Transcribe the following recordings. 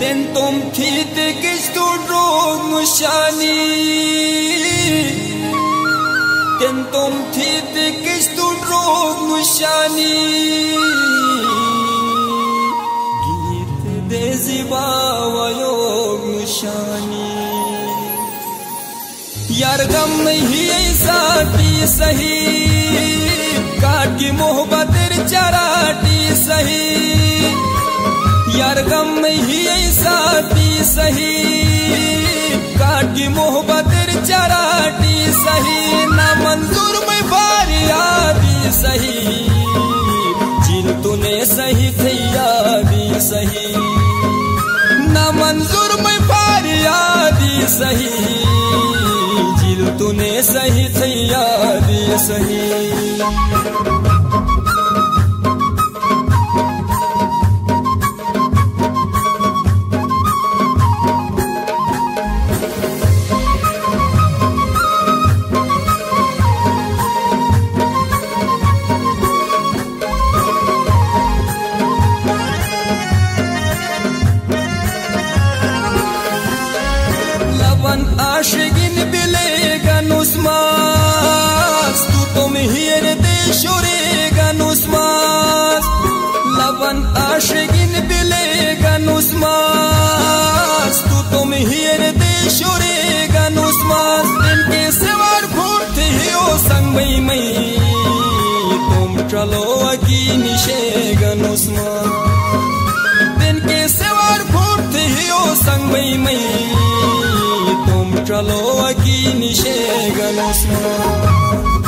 थी किस तू ड्रोग मुशानी Ten tom thit kis tu drog mushani Git de ziba wa yog mushani यार गम नहीं ऐसा सही काट की मोहब्बत चराटी सही गम नहीं ऐसा सही। काट मोहब्बत चराटी सही। ना मंजूर में बारियादी सही। जिन तूने सही थे यादी सही। ना मंजूर में बारियादी सही। जिल तूने सही थे यादी सही। आशिगिन बिलेगा नुस्मास तू तुम हियर दे शुरेगा नुस्मास लवन आशिगिन बिलेगा नुस्मास तू तुम हियर दे शुरेगा नुस्मास इनके सवार घूरते ही ओ संग तुम चलो अगी निशेगा नुस्मास दिन के सवार घूरते ही ओ संग Jalou aqui, me chega, meu senhor.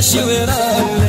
you with shivaraya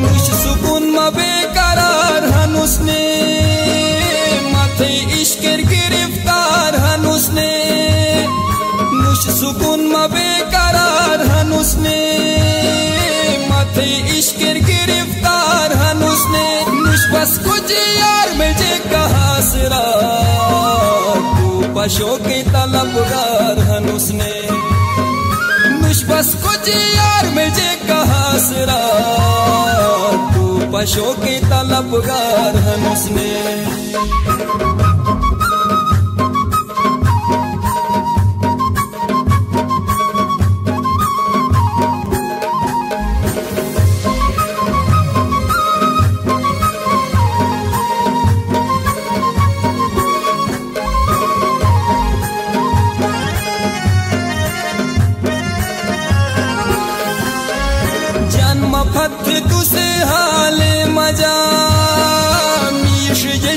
मुश सुकून मा बेकरार हनुसने माथे इश्केर गिरफ़्तार हनुसने मुश सुकून मा बेकरार हनुसने माथे इश्केर गिरफ़्तार हनुसने मुश बस कुछ यार मुझे कहा सिरा। पशो के तलबगार हनुसने मुश बस कुछ यार मुझे कहा सिरा। तू की तलबगार हम जन्म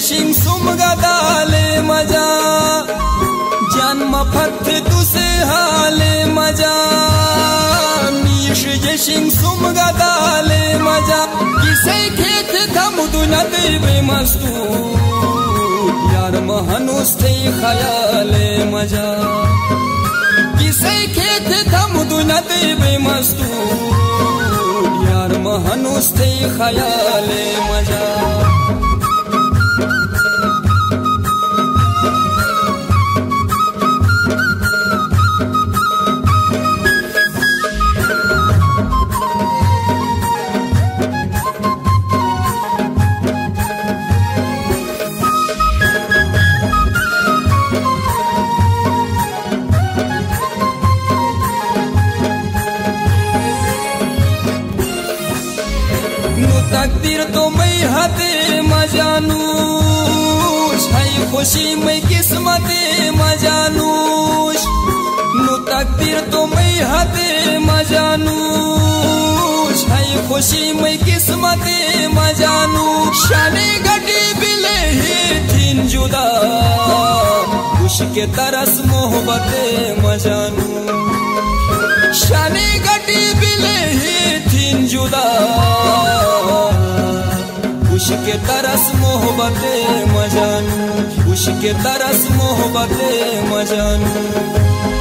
जशिंग सुम गदाले मज़ा। जन्म फथ तुसे हाले मज़ा। मीश सुम गदाले मज़ा। किसे खेत थम दुना देवे मस्तू यार महनुस थे खयाले मज़ा। थे थम दुना दे बेमस्तू यार महनुस थे खयाले मज़ा। तकदीर तो मैं हते मजानू। है खुशी मैं किस्मत मजानू। नु तकदीर तो मैं हते मजानू। है खुशी मैं किस्मत मजानू। शाने गटी बिले ही थीन जुदा। खुश के तरस मोहब्बत मजानू। शाने गटी बिले ही थीन जुदा। खुश के तरस मोहब्बत मजानू उसके तरस मोहब्बत मजानू।